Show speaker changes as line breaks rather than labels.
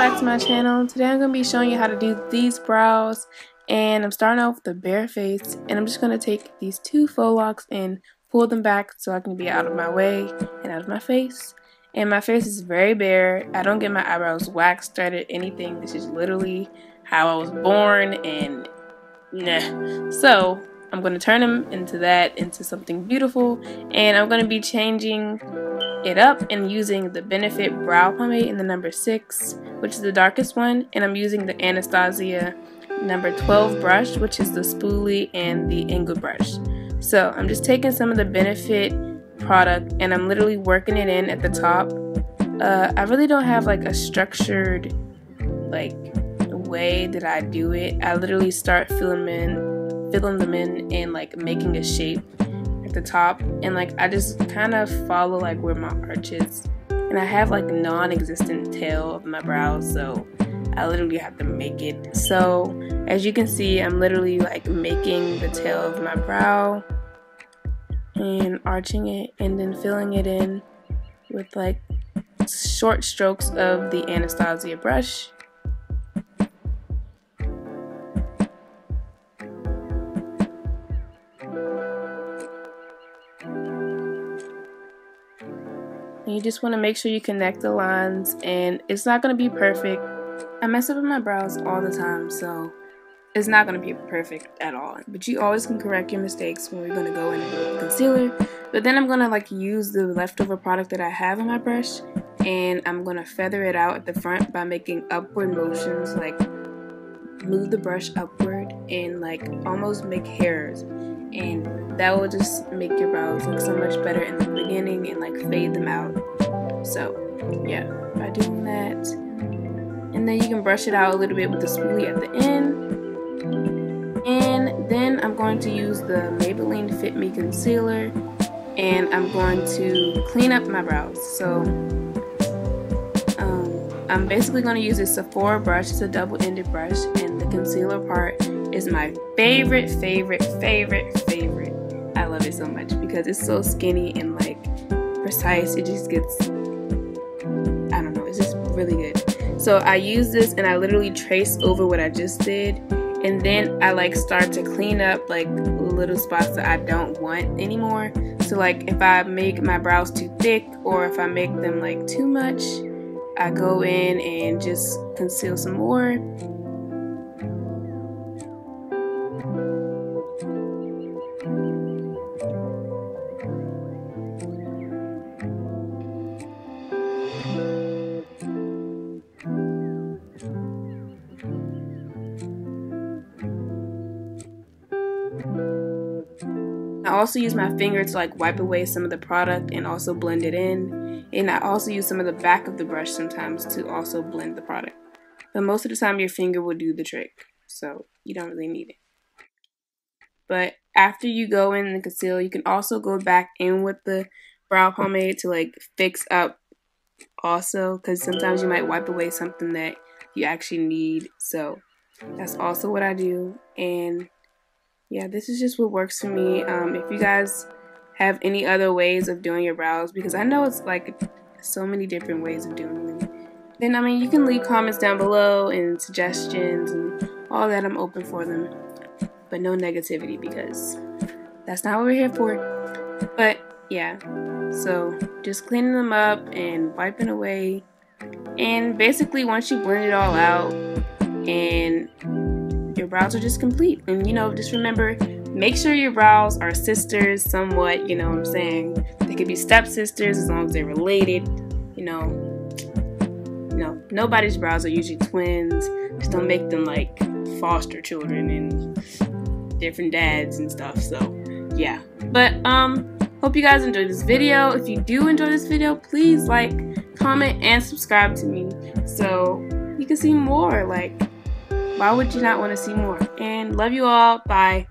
back to my channel. Today I'm going to be showing you how to do these brows and I'm starting off with the bare face and I'm just going to take these two faux locks and pull them back so I can be out of my way and out of my face. And my face is very bare. I don't get my eyebrows waxed, threaded, anything. This is literally how I was born and nah. So I'm going to turn them into that, into something beautiful. And I'm going to be changing it up and using the Benefit Brow Pomade in the number 6, which is the darkest one. And I'm using the Anastasia number 12 brush, which is the spoolie and the angle brush. So I'm just taking some of the Benefit product and I'm literally working it in at the top. Uh, I really don't have like a structured like way that I do it. I literally start filling in filling them in and like making a shape at the top. And like I just kind of follow like where my arch is. And I have like non-existent tail of my brows so I literally have to make it. So as you can see I'm literally like making the tail of my brow and arching it and then filling it in with like short strokes of the Anastasia brush you just want to make sure you connect the lines and it's not going to be perfect. I mess up with my brows all the time, so it's not going to be perfect at all. But you always can correct your mistakes when we're going to go in with concealer. But then I'm going to like use the leftover product that I have in my brush and I'm going to feather it out at the front by making upward motions like move the brush upward and like almost make hairs. And that will just make your brows look so much better in the beginning and like fade them out. So yeah by doing that. And then you can brush it out a little bit with the spoolie at the end. And then I'm going to use the Maybelline Fit Me Concealer. And I'm going to clean up my brows. So um, I'm basically going to use a Sephora brush. It's a double-ended brush. And the concealer part is my favorite, favorite, favorite, favorite. I love it so much because it's so skinny and like precise. It just gets, I don't know, it's just really good. So I use this and I literally trace over what I just did. And then I like start to clean up like little spots that I don't want anymore. So like if I make my brows too thick or if I make them like too much, I go in and just conceal some more I also use my finger to like wipe away some of the product and also blend it in. And I also use some of the back of the brush sometimes to also blend the product. But most of the time your finger will do the trick. So you don't really need it. But after you go in and conceal, you can also go back in with the brow pomade to like fix up also because sometimes you might wipe away something that you actually need. So that's also what I do. And yeah, this is just what works for me. Um, if you guys have any other ways of doing your brows, because I know it's like so many different ways of doing them, then I mean, you can leave comments down below and suggestions and all that. I'm open for them, but no negativity because that's not what we're here for. But yeah, so just cleaning them up and wiping away. And basically, once you blend it all out and brows are just complete. And you know, just remember, make sure your brows are sisters somewhat, you know what I'm saying? They could be stepsisters as long as they're related, you know. Know, nobody's brows are usually twins. Just don't make them like foster children and different dads and stuff. So, yeah. But um hope you guys enjoyed this video. If you do enjoy this video, please like, comment, and subscribe to me so you can see more like why would you not want to see more? And love you all. Bye.